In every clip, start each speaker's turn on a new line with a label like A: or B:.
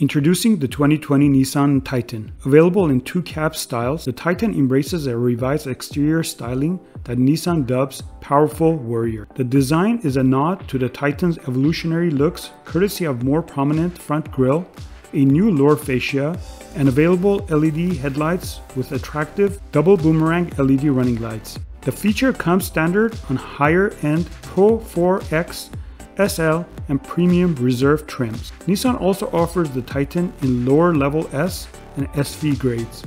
A: Introducing the 2020 Nissan Titan. Available in two cab styles, the Titan embraces a revised exterior styling that Nissan dubs Powerful Warrior. The design is a nod to the Titan's evolutionary looks, courtesy of more prominent front grille, a new lower fascia, and available LED headlights with attractive double boomerang LED running lights. The feature comes standard on higher end Pro 4X SL, and Premium Reserve trims. Nissan also offers the Titan in lower level S and SV grades,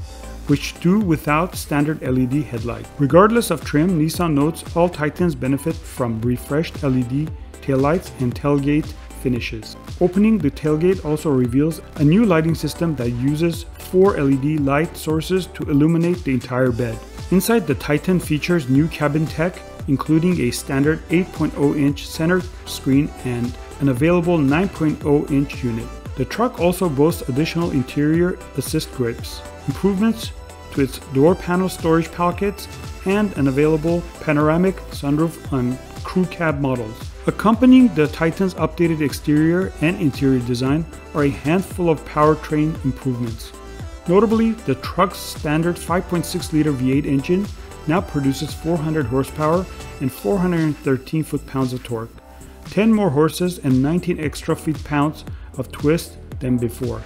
A: which do without standard LED headlight. Regardless of trim, Nissan notes all Titans benefit from refreshed LED taillights and tailgate finishes. Opening the tailgate also reveals a new lighting system that uses four LED light sources to illuminate the entire bed. Inside the Titan features new cabin tech including a standard 8.0 inch center screen and an available 9.0 inch unit. The truck also boasts additional interior assist grips, improvements to its door panel storage pockets, and an available panoramic sunroof on crew cab models. Accompanying the Titan's updated exterior and interior design are a handful of powertrain improvements. Notably, the truck's standard 5.6 liter V8 engine now produces 400 horsepower and 413 foot-pounds of torque, 10 more horses and 19 extra feet-pounds of twist than before.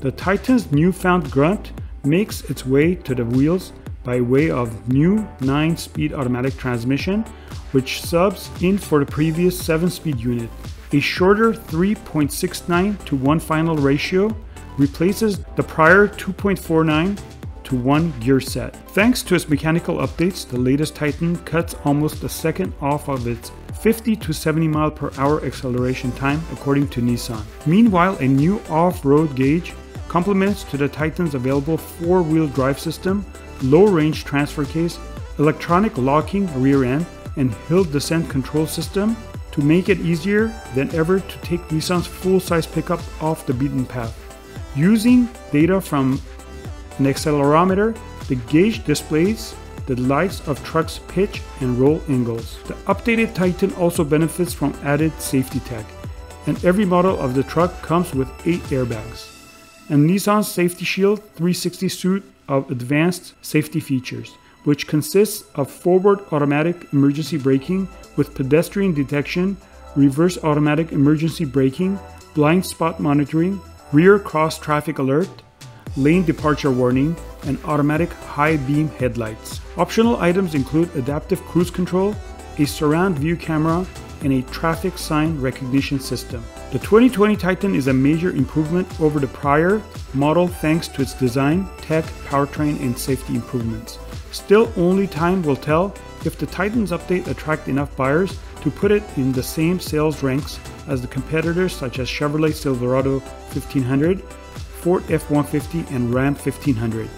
A: The Titan's newfound grunt makes its way to the wheels by way of new 9-speed automatic transmission, which subs in for the previous 7-speed unit. A shorter 3.69 to 1 final ratio replaces the prior 2.49 to one gear set. Thanks to its mechanical updates, the latest Titan cuts almost a second off of its 50 to 70 mile per hour acceleration time according to Nissan. Meanwhile, a new off-road gauge complements to the Titan's available four-wheel drive system, low-range transfer case, electronic locking rear end, and hill descent control system to make it easier than ever to take Nissan's full-size pickup off the beaten path. Using data from an accelerometer, the gauge displays the lights of truck's pitch and roll angles. The updated Titan also benefits from added safety tech, and every model of the truck comes with 8 airbags. And Nissan's Safety Shield 360 suite of advanced safety features, which consists of forward automatic emergency braking with pedestrian detection, reverse automatic emergency braking, blind spot monitoring, rear cross traffic alert, lane departure warning, and automatic high beam headlights. Optional items include adaptive cruise control, a surround view camera, and a traffic sign recognition system. The 2020 Titan is a major improvement over the prior model thanks to its design, tech, powertrain, and safety improvements. Still, only time will tell if the Titan's update attract enough buyers to put it in the same sales ranks as the competitors such as Chevrolet Silverado 1500 Ford F-150 and Ram 1500.